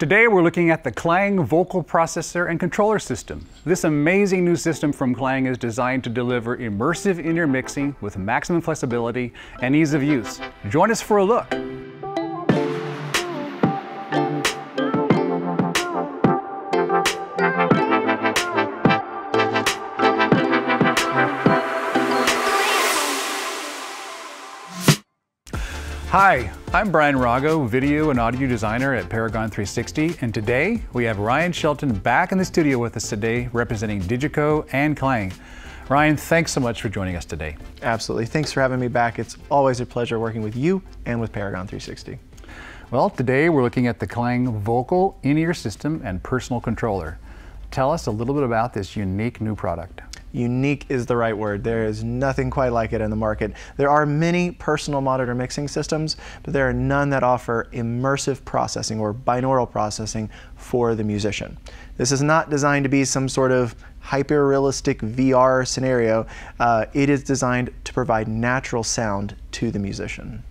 Today we're looking at the Klang vokal Processor and Controller System. This amazing new system from Klang is designed to deliver immersive in-ear mixing with maximum flexibility and ease of use. Join us for a look. Hi, I'm Brian Roggow, video and audio designer at Paragon 360, and today we have Ryan Shelton back in the studio with us today representing Digico and Klang. Ryan, thanks so much for joining us today. Absolutely. Thanks for having me back. It's always a pleasure working with you and with Paragon 360. Well, today we're looking at the Klang vokal in-ear system and personal controller. Tell us a little bit about this unique new product. Unique is the right word. There is nothing quite like it in the market. There are many personal monitor mixing systems, but there are none that offer immersive processing or binaural processing for the musician. This is not designed to be some sort of hyper-realistic VR scenario. Uh, it is designed to provide natural sound to the musician.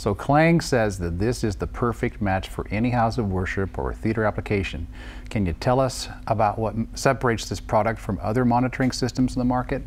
So Klang says that this is the perfect match for any house of worship or theater application. Can you tell us about what separates this product from other monitoring systems in the market?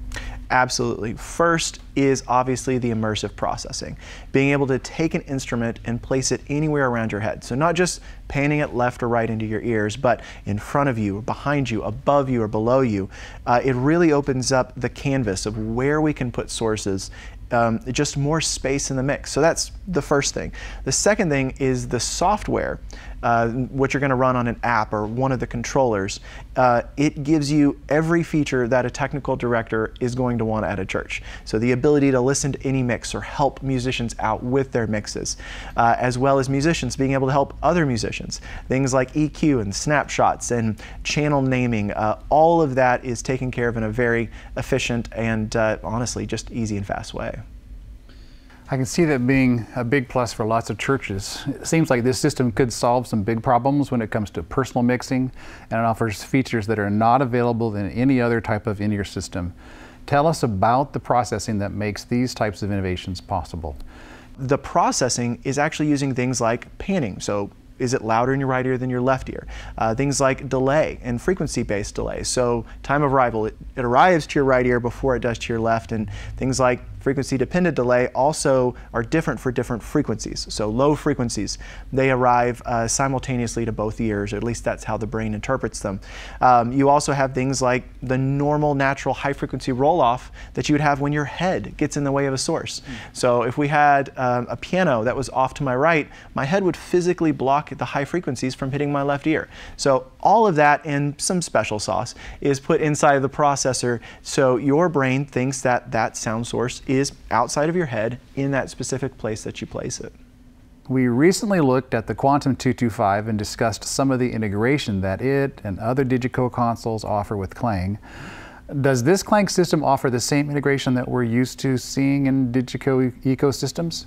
Absolutely. First is obviously the immersive processing, being able to take an instrument and place it anywhere around your head. So not just panning it left or right into your ears, but in front of you, or behind you, above you, or below you. Uh, it really opens up the canvas of where we can put sources um, just more space in the mix. So that's the first thing. The second thing is the software, uh, what you're going to run on an app or one of the controllers. Uh, it gives you every feature that a technical director is going to want at a church. So the ability to listen to any mix or help musicians out with their mixes, uh, as well as musicians being able to help other musicians. Things like EQ and snapshots and channel naming, uh, all of that is taken care of in a very efficient and uh, honestly just easy and fast way. I can see that being a big plus for lots of churches. It seems like this system could solve some big problems when it comes to personal mixing, and it offers features that are not available in any other type of in-ear system. Tell us about the processing that makes these types of innovations possible. The processing is actually using things like panning, so is it louder in your right ear than your left ear? Uh, things like delay and frequency-based delay. So time of arrival, it, it, arrives to your right ear before it does to your left, and things like frequency dependent delay also are different for different frequencies. So low frequencies, they arrive uh, simultaneously to both ears, or at least that's how the brain interprets them. Um, you also have things like the normal natural high frequency roll off that you would have when your head gets in the way of a source. Mm. So if we had um, a piano that was off to my right, my head would physically block the high frequencies from hitting my left ear. So all of that and some special sauce is put inside of the processor so your brain thinks that that sound source is outside of your head in that specific place that you place it. We recently looked at the Quantum 225 and discussed some of the integration that it and other Digico consoles offer with Klang. Does this Klang system offer the same integration that we're used to seeing in Digico ecosystems?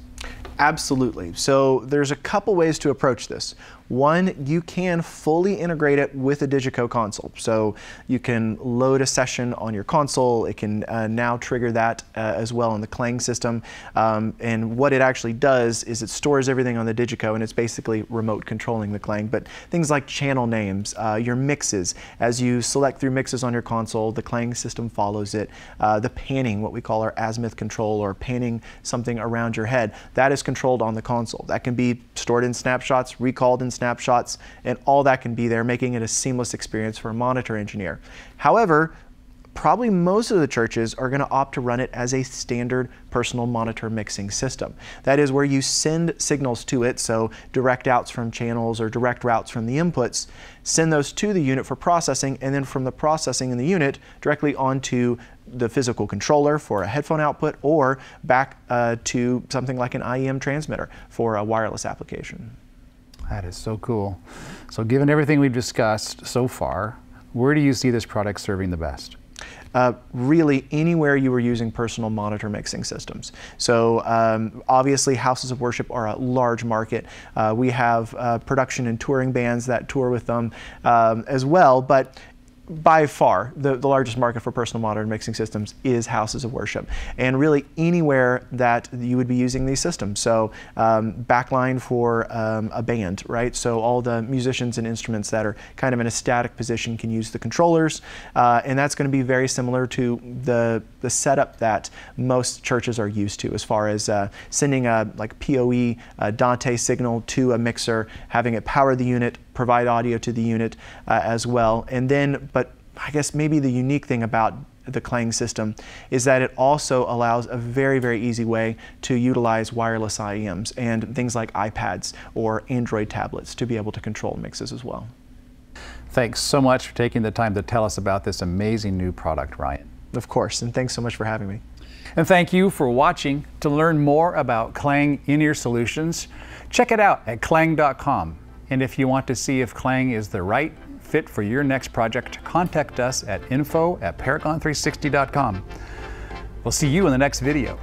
Absolutely. So there's a couple ways to approach this. One, you can fully integrate it with a Digico console. So you can load a session on your console. It can uh, now trigger that uh, as well in the Klang system. Um, and what it actually does is it stores everything on the Digico and it's basically remote controlling the Klang. But things like channel names, uh, your mixes, as you select through mixes on your console, the Klang system follows it. Uh, the panning, what we call our azimuth control or panning something around your head, that is controlled on the console. That can be stored in snapshots, recalled in snapshots, and all that can be there, making it a seamless experience for a monitor engineer. However, probably most of the churches are going to opt to run it as a standard personal monitor mixing system. That is where you send signals to it, so direct outs from channels or direct routes from the inputs, send those to the unit for processing, and then from the processing in the unit directly onto the physical controller for a headphone output or back uh, to something like an IEM transmitter for a wireless application. That is so cool. So given everything we've discussed so far, where do you see this product serving the best? Uh, really anywhere you were using personal monitor mixing systems. So um, obviously houses of worship are a large market. Uh, we have uh, production and touring bands that tour with them um, as well, but by far the, the largest market for personal monitor mixing systems is houses of worship. And really anywhere that you would be using these systems. So um, backline for um, a band right? So all the musicians and instruments that are kind of in a static position can use the controllers. Uh, and that's going to be very similar to the, the setup that most churches are used to as far as uh, sending a like PoE a Dante signal to a mixer having it power the unit provide audio to the unit uh, as well. And then, but I guess maybe the unique thing about the Klang system is that it also allows a very, very easy way to utilize wireless IEMs and things like iPads or Android tablets to be able to control mixes as well. Thanks so much for taking the time to tell us about this amazing new product, Ryan. Of course, and thanks so much for having me. And thank you for watching. To learn more about Klang in-ear solutions, check it out at klang.com. And if you want to see if Klang is the right fit for your next project, contact us at info at paragon360.com. We'll see you in the next video.